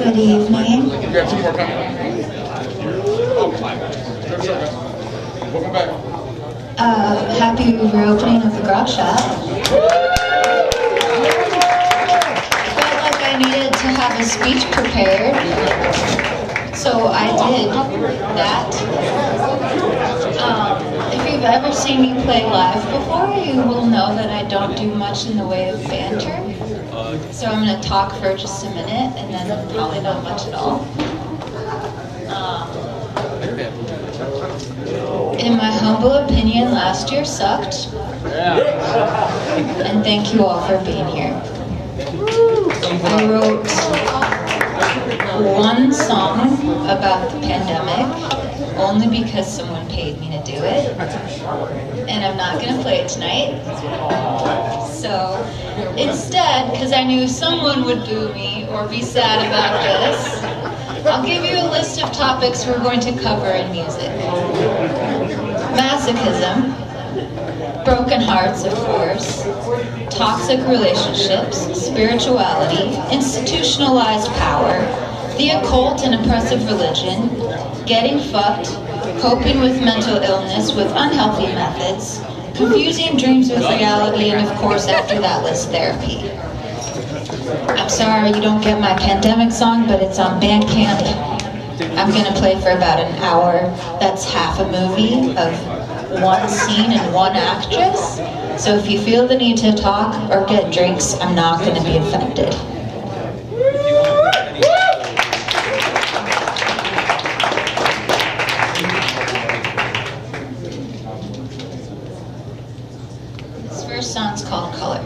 Good evening. We got two more coming. Welcome back. Uh, happy reopening of the grog shop. Felt like I needed to have a speech prepared, so I did that. Um, if you've ever seen me play live before, you will know that I don't do much in the way of banter. So I'm going to talk for just a minute, and then probably not much at all. Um, in my humble opinion, last year sucked. And thank you all for being here. I wrote one song about the pandemic only because someone paid me to do it. And I'm not going to play it tonight. So instead, because I knew someone would boo me or be sad about this, I'll give you a list of topics we're going to cover in music masochism, broken hearts, of course, toxic relationships, spirituality, institutionalized power, the occult and oppressive religion, getting fucked, coping with mental illness with unhealthy methods, confusing dreams with reality, and of course, after that list, therapy. I'm sorry you don't get my pandemic song, but it's on Bandcamp. I'm gonna play for about an hour. That's half a movie of one scene and one actress. So if you feel the need to talk or get drinks, I'm not gonna be offended. This first song's called Color.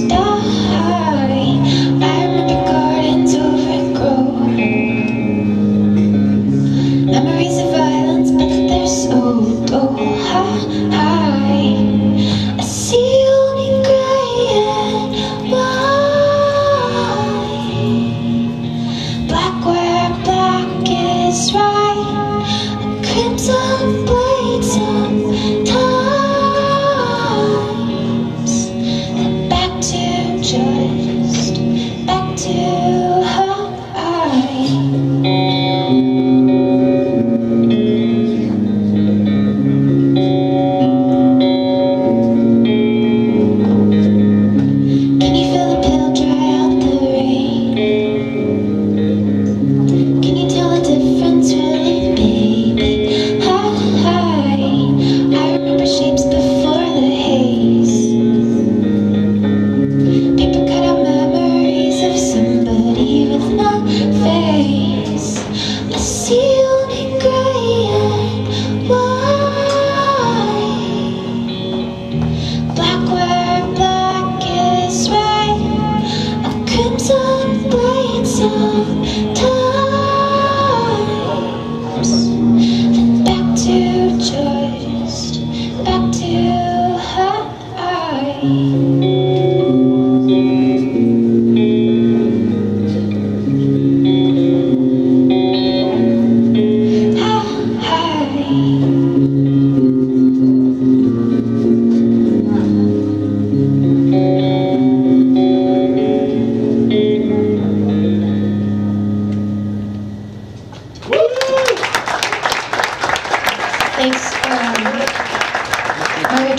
Closed?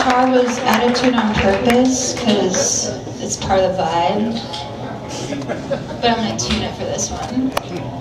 Guitar was attitude on purpose because it's part of the vibe. But I'm gonna tune it for this one.